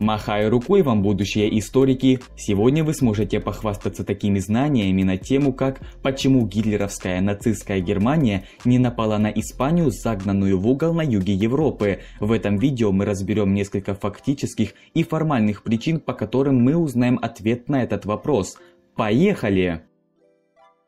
Махая рукой вам, будущие историки, сегодня вы сможете похвастаться такими знаниями на тему, как почему гитлеровская нацистская Германия не напала на Испанию, загнанную в угол на юге Европы. В этом видео мы разберем несколько фактических и формальных причин, по которым мы узнаем ответ на этот вопрос. Поехали!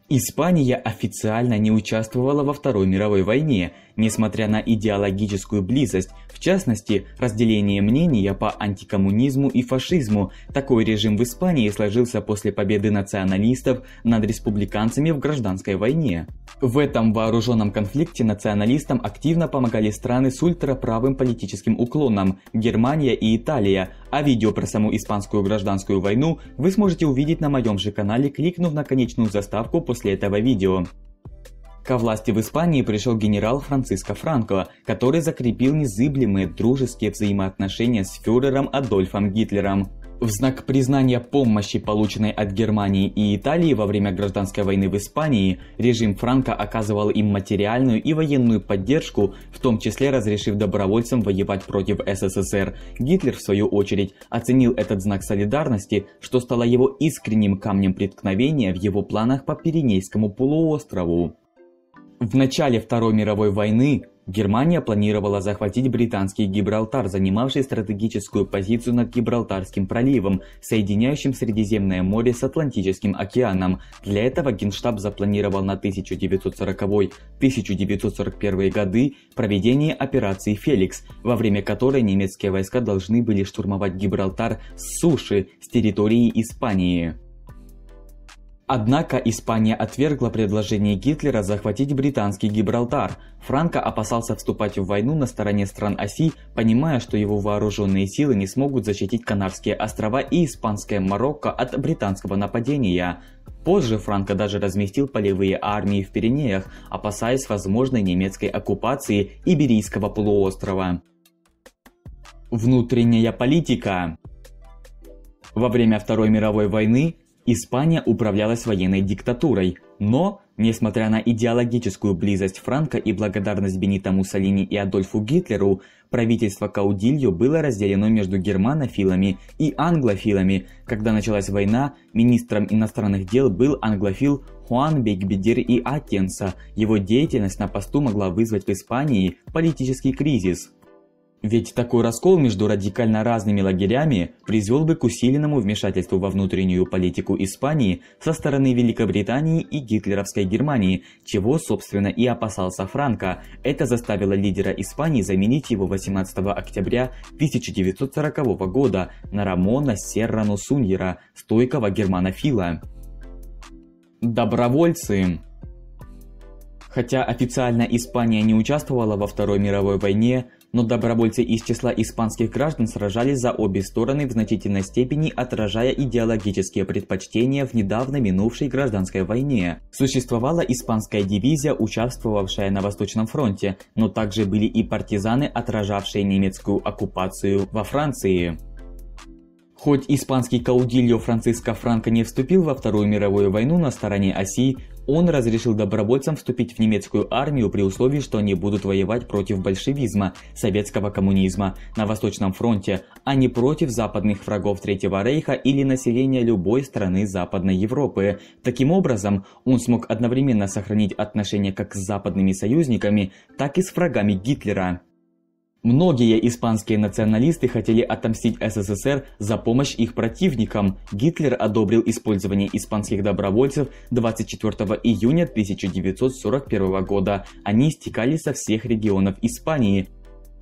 Испания официально не участвовала во Второй мировой войне, несмотря на идеологическую близость, в частности, разделение мнения по антикоммунизму и фашизму. Такой режим в Испании сложился после победы националистов над республиканцами в гражданской войне. В этом вооруженном конфликте националистам активно помогали страны с ультраправым политическим уклоном – Германия и Италия, а видео про саму испанскую гражданскую войну вы сможете увидеть на моем же канале, кликнув на конечную заставку после этого видео. Ко власти в Испании пришел генерал Франциско Франко, который закрепил незыблемые дружеские взаимоотношения с фюрером Адольфом Гитлером. В знак признания помощи, полученной от Германии и Италии во время гражданской войны в Испании, режим Франка оказывал им материальную и военную поддержку, в том числе разрешив добровольцам воевать против СССР. Гитлер, в свою очередь, оценил этот знак солидарности, что стало его искренним камнем преткновения в его планах по Пиренейскому полуострову. В начале Второй мировой войны Германия планировала захватить британский Гибралтар, занимавший стратегическую позицию над Гибралтарским проливом, соединяющим Средиземное море с Атлантическим океаном. Для этого Генштаб запланировал на 1940-1941 годы проведение операции «Феликс», во время которой немецкие войска должны были штурмовать Гибралтар с суши, с территории Испании. Однако Испания отвергла предложение Гитлера захватить британский Гибралтар. Франко опасался вступать в войну на стороне стран оси, понимая, что его вооруженные силы не смогут защитить Канарские острова и испанское Марокко от британского нападения. Позже Франко даже разместил полевые армии в Пиренеях, опасаясь возможной немецкой оккупации Иберийского полуострова. Внутренняя политика Во время Второй мировой войны Испания управлялась военной диктатурой, но, несмотря на идеологическую близость Франка и благодарность Бенито Муссолини и Адольфу Гитлеру, правительство Каудильо было разделено между германофилами и англофилами. Когда началась война, министром иностранных дел был англофил Хуан Бейгбедир и Атенса. Его деятельность на посту могла вызвать в Испании политический кризис. Ведь такой раскол между радикально разными лагерями привел бы к усиленному вмешательству во внутреннюю политику Испании со стороны Великобритании и гитлеровской Германии, чего, собственно, и опасался Франко. Это заставило лидера Испании заменить его 18 октября 1940 года на Рамона Серрано Суньера, стойкого германофила. Добровольцы Хотя официально Испания не участвовала во Второй мировой войне, но добровольцы из числа испанских граждан сражались за обе стороны в значительной степени, отражая идеологические предпочтения в недавно минувшей гражданской войне. Существовала испанская дивизия, участвовавшая на Восточном фронте, но также были и партизаны, отражавшие немецкую оккупацию во Франции. Хоть испанский каудильо Франциско Франко не вступил во Вторую мировую войну на стороне оси, он разрешил добровольцам вступить в немецкую армию при условии, что они будут воевать против большевизма, советского коммунизма на Восточном фронте, а не против западных врагов Третьего Рейха или населения любой страны Западной Европы. Таким образом, он смог одновременно сохранить отношения как с западными союзниками, так и с врагами Гитлера. Многие испанские националисты хотели отомстить СССР за помощь их противникам. Гитлер одобрил использование испанских добровольцев 24 июня 1941 года. Они стекали со всех регионов Испании.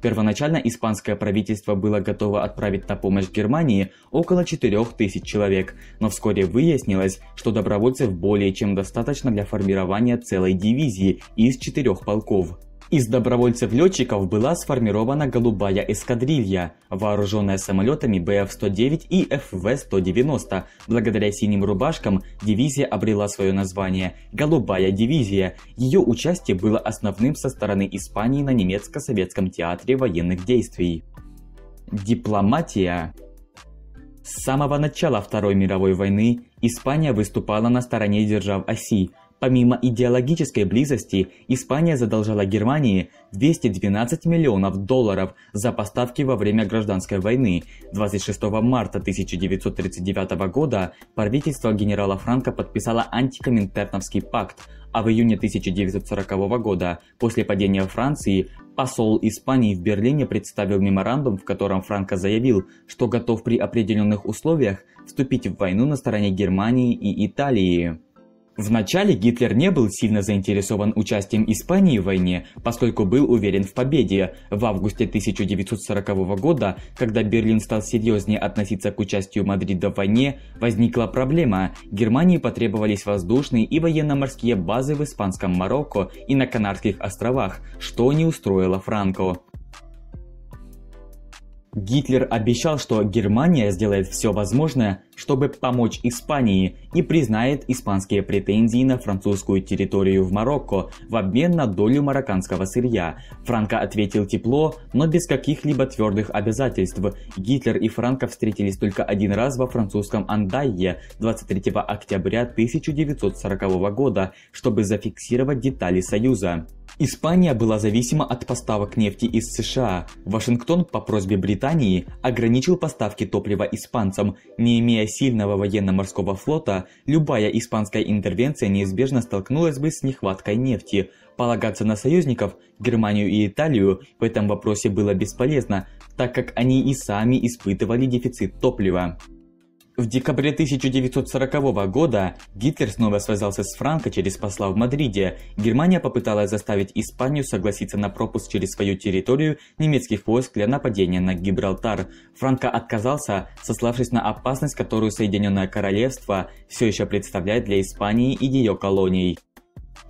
Первоначально испанское правительство было готово отправить на помощь Германии около 4000 человек, но вскоре выяснилось, что добровольцев более чем достаточно для формирования целой дивизии из четырех полков. Из добровольцев-летчиков была сформирована «Голубая эскадрилья», вооруженная самолетами БФ-109 и ФВ-190. Благодаря синим рубашкам дивизия обрела свое название «Голубая дивизия». Ее участие было основным со стороны Испании на немецко-советском театре военных действий. Дипломатия с самого начала Второй мировой войны Испания выступала на стороне держав оси, Помимо идеологической близости, Испания задолжала Германии 212 миллионов долларов за поставки во время гражданской войны. 26 марта 1939 года правительство генерала Франко подписало антикоминтерновский пакт, а в июне 1940 года, после падения Франции, посол Испании в Берлине представил меморандум, в котором Франко заявил, что готов при определенных условиях вступить в войну на стороне Германии и Италии. Вначале Гитлер не был сильно заинтересован участием Испании в войне, поскольку был уверен в победе. В августе 1940 года, когда Берлин стал серьезнее относиться к участию Мадрида в войне, возникла проблема. Германии потребовались воздушные и военно-морские базы в испанском Марокко и на Канарских островах, что не устроило Франко. Гитлер обещал, что Германия сделает все возможное, чтобы помочь Испании и признает испанские претензии на французскую территорию в Марокко в обмен на долю марокканского сырья. Франко ответил тепло, но без каких-либо твердых обязательств. Гитлер и Франко встретились только один раз во французском Андайе 23 октября 1940 года, чтобы зафиксировать детали союза. Испания была зависима от поставок нефти из США. Вашингтон по просьбе Британии ограничил поставки топлива испанцам. Не имея сильного военно-морского флота, любая испанская интервенция неизбежно столкнулась бы с нехваткой нефти. Полагаться на союзников, Германию и Италию, в этом вопросе было бесполезно, так как они и сами испытывали дефицит топлива. В декабре 1940 года Гитлер снова связался с Франко через посла в Мадриде. Германия попыталась заставить Испанию согласиться на пропуск через свою территорию немецких войск для нападения на Гибралтар. Франко отказался, сославшись на опасность, которую Соединенное Королевство все еще представляет для Испании и ее колоний.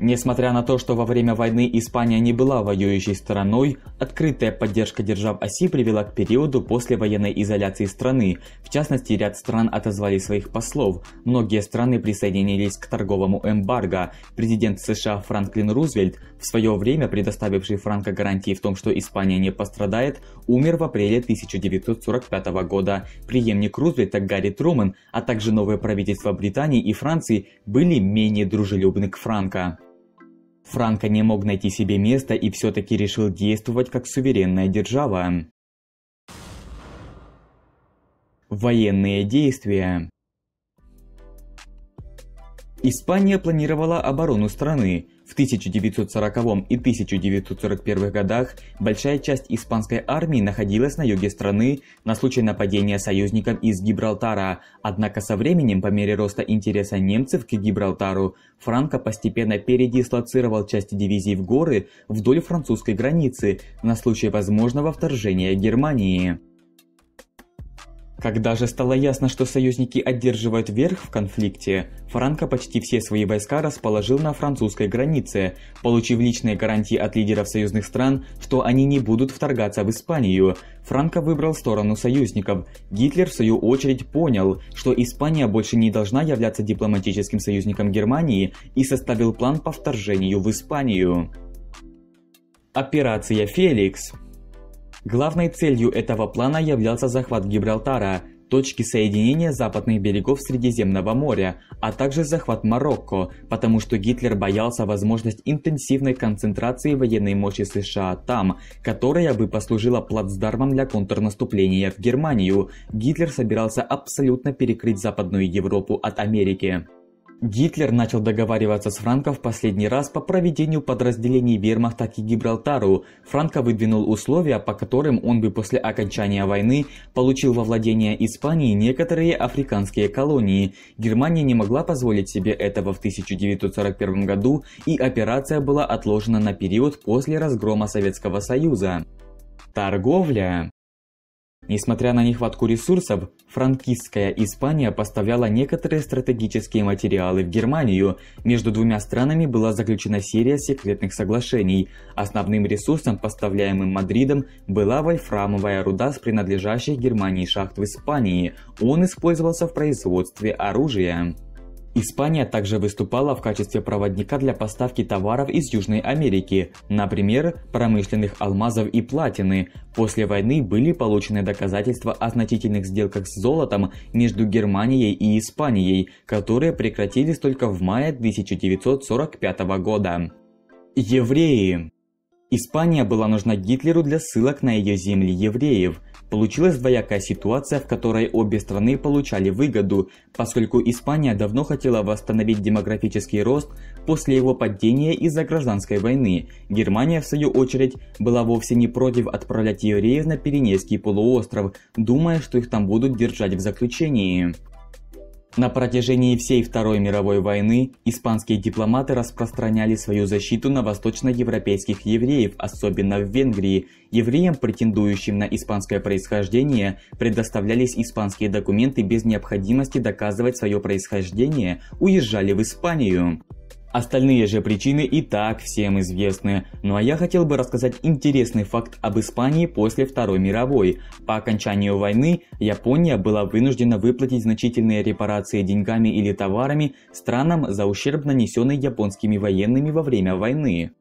Несмотря на то, что во время войны Испания не была воюющей стороной, открытая поддержка держав оси привела к периоду после военной изоляции страны. В частности, ряд стран отозвали своих послов. Многие страны присоединились к торговому эмбарго. Президент США Франклин Рузвельт, в свое время предоставивший Франко гарантии в том, что Испания не пострадает, умер в апреле 1945 года. Преемник Рузвельта Гарри Трумэн, а также новое правительство Британии и Франции были менее дружелюбны к Франко. Франко не мог найти себе места и все-таки решил действовать как суверенная держава. Военные действия Испания планировала оборону страны. В 1940 и 1941 годах большая часть испанской армии находилась на юге страны на случай нападения союзников из Гибралтара. Однако со временем, по мере роста интереса немцев к Гибралтару, Франко постепенно передислоцировал части дивизий в горы вдоль французской границы на случай возможного вторжения Германии. Когда же стало ясно, что союзники одерживают верх в конфликте, Франко почти все свои войска расположил на французской границе, получив личные гарантии от лидеров союзных стран, что они не будут вторгаться в Испанию. Франко выбрал сторону союзников. Гитлер в свою очередь понял, что Испания больше не должна являться дипломатическим союзником Германии и составил план по вторжению в Испанию. Операция «Феликс» Главной целью этого плана являлся захват Гибралтара, точки соединения западных берегов Средиземного моря, а также захват Марокко, потому что Гитлер боялся возможность интенсивной концентрации военной мощи США там, которая бы послужила плацдармом для контрнаступления в Германию. Гитлер собирался абсолютно перекрыть Западную Европу от Америки. Гитлер начал договариваться с Франко в последний раз по проведению подразделений вермахта к Гибралтару. Франко выдвинул условия, по которым он бы после окончания войны получил во владение Испании некоторые африканские колонии. Германия не могла позволить себе этого в 1941 году, и операция была отложена на период после разгрома Советского Союза. Торговля Несмотря на нехватку ресурсов, франкистская Испания поставляла некоторые стратегические материалы в Германию. Между двумя странами была заключена серия секретных соглашений. Основным ресурсом, поставляемым Мадридом, была вольфрамовая руда с принадлежащих Германии шахт в Испании. Он использовался в производстве оружия. Испания также выступала в качестве проводника для поставки товаров из Южной Америки, например, промышленных алмазов и платины. После войны были получены доказательства о значительных сделках с золотом между Германией и Испанией, которые прекратились только в мае 1945 года. Евреи Испания была нужна Гитлеру для ссылок на ее земли евреев. Получилась двоякая ситуация, в которой обе страны получали выгоду, поскольку Испания давно хотела восстановить демографический рост после его падения из-за гражданской войны. Германия, в свою очередь, была вовсе не против отправлять евреев на Пиренейский полуостров, думая, что их там будут держать в заключении. На протяжении всей Второй мировой войны испанские дипломаты распространяли свою защиту на восточноевропейских евреев, особенно в Венгрии. Евреям, претендующим на испанское происхождение, предоставлялись испанские документы без необходимости доказывать свое происхождение, уезжали в Испанию. Остальные же причины и так всем известны. Ну а я хотел бы рассказать интересный факт об Испании после Второй мировой. По окончанию войны Япония была вынуждена выплатить значительные репарации деньгами или товарами странам за ущерб, нанесенный японскими военными во время войны.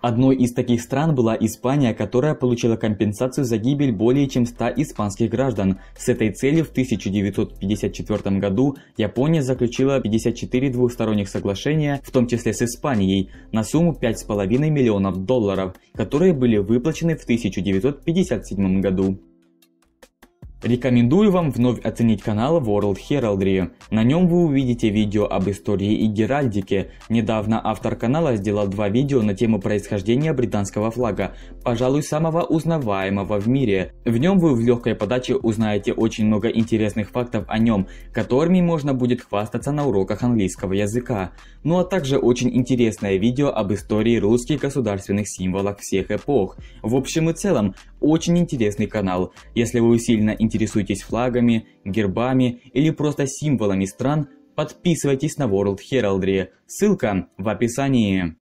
Одной из таких стран была Испания, которая получила компенсацию за гибель более чем 100 испанских граждан. С этой целью в 1954 году Япония заключила 54 двусторонних соглашения, в том числе с Испанией, на сумму 5,5 миллионов долларов, которые были выплачены в 1957 году. Рекомендую вам вновь оценить канал World Heraldry. На нем вы увидите видео об истории и геральдике. Недавно автор канала сделал два видео на тему происхождения британского флага, пожалуй самого узнаваемого в мире. В нем вы в легкой подаче узнаете очень много интересных фактов о нем, которыми можно будет хвастаться на уроках английского языка. Ну а также очень интересное видео об истории русских государственных символов всех эпох. В общем и целом, очень интересный канал. Если вы сильно интересуетесь флагами, гербами или просто символами стран, подписывайтесь на World Heraldry. Ссылка в описании.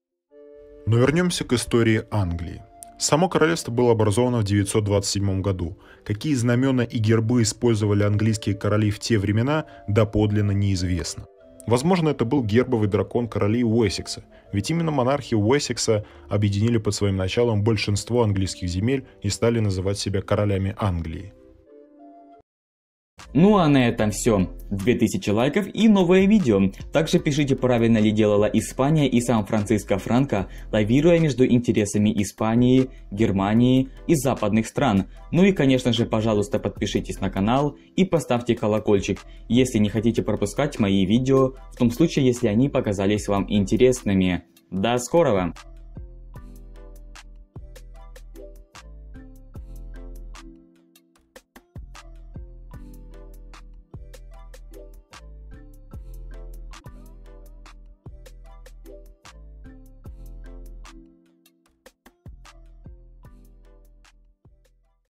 Но вернемся к истории Англии. Само королевство было образовано в 927 году. Какие знамена и гербы использовали английские короли в те времена, доподлинно неизвестно. Возможно, это был гербовый дракон королей Уэссекса, ведь именно монархи Уэссекса объединили под своим началом большинство английских земель и стали называть себя королями Англии. Ну а на этом все. 2000 лайков и новое видео. Также пишите, правильно ли делала Испания и Сан-Франциско Франко, лавируя между интересами Испании, Германии и западных стран. Ну и конечно же, пожалуйста, подпишитесь на канал и поставьте колокольчик, если не хотите пропускать мои видео, в том случае, если они показались вам интересными. До скорого!